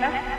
が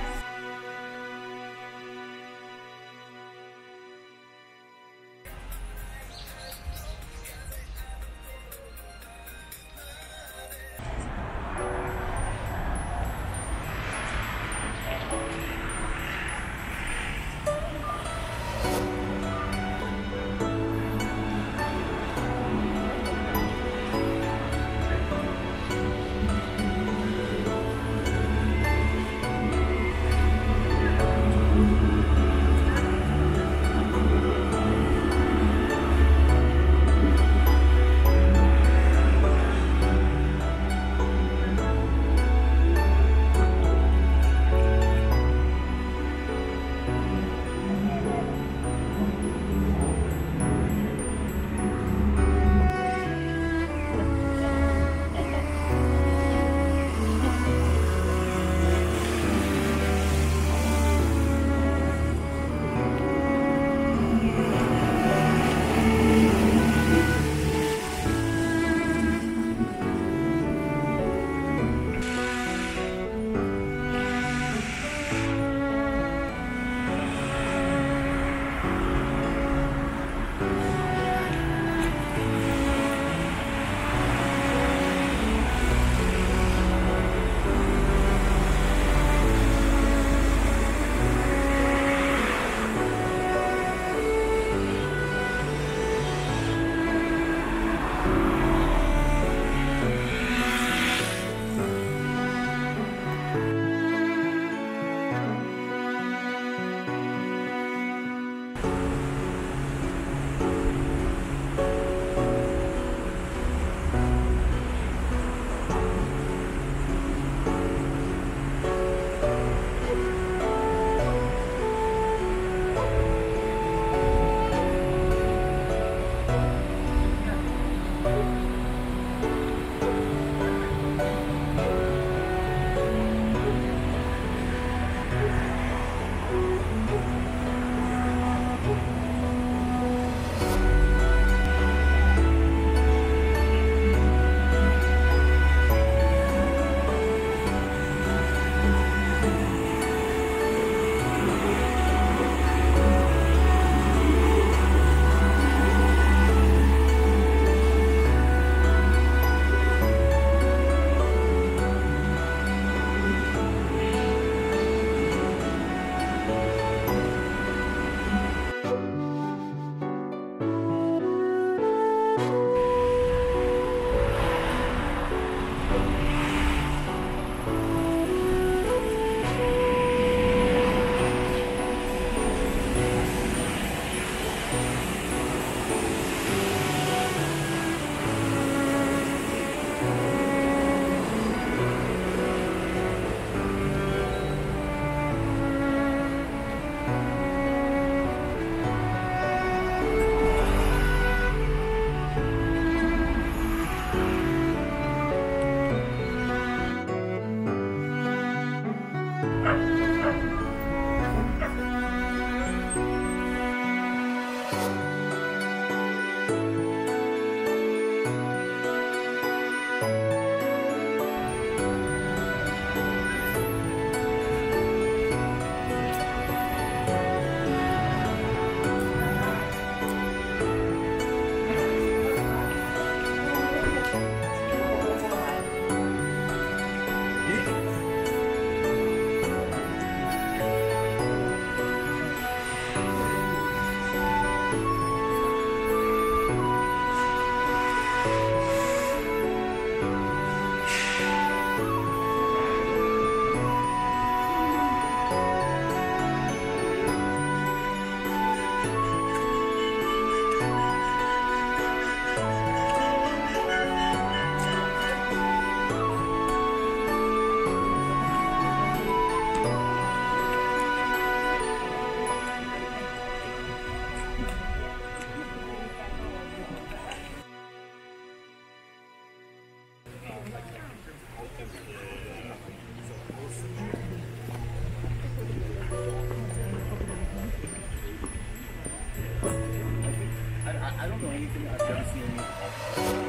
I don't know anything. I've never seen any